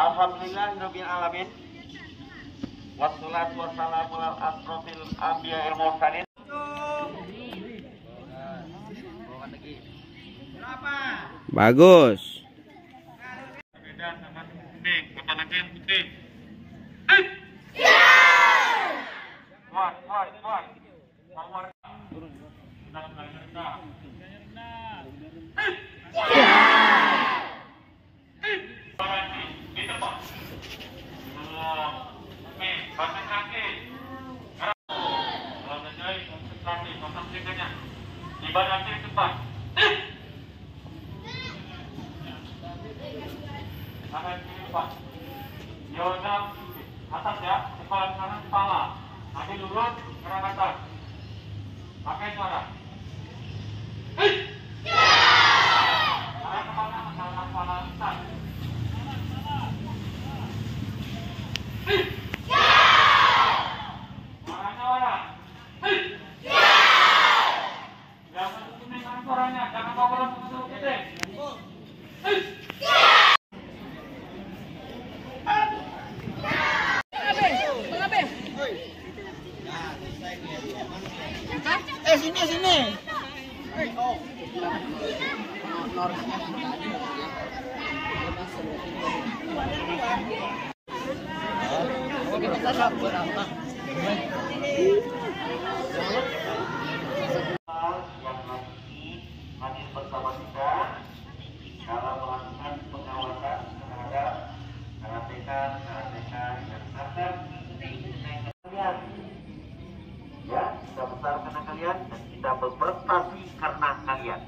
Alhamdulillahirabbil alamin. Wassalatu wassalamu ala asrofil anbiya'il mursalin. Bagus. Beda sama yang putih. Rendah. Ya, kerang atas. Pakai suara. Arah kepala, kepala kepala atas. Suaranya orang. Jangan tunjukkan suaranya, jangan bawa betul gede. Eh sini sini. yang lagi hadir bersama kita dalam melakukan pengawasan terhadap karateka karateka yang akan kalian ya kita besarkan kalian dan kita berprestasi karena kalian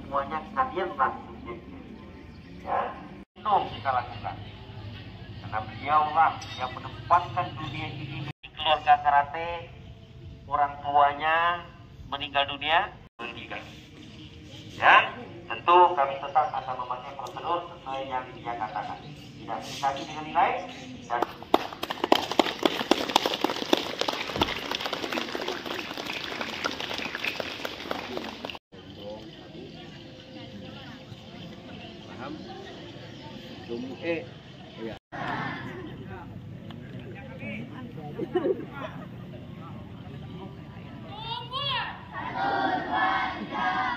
semuanya kalianlah subjeknya ya itu kita lakukan karena beliaulah yang menempatkan dunia ini di keluarga karate orang tuanya meninggal dunia meninggal. Ya, tentu kami tetap akan memakai prosedur sesuai yang dia katakan. Tidak dikasih dengan nilai dan eh. Satu, dua, tiga.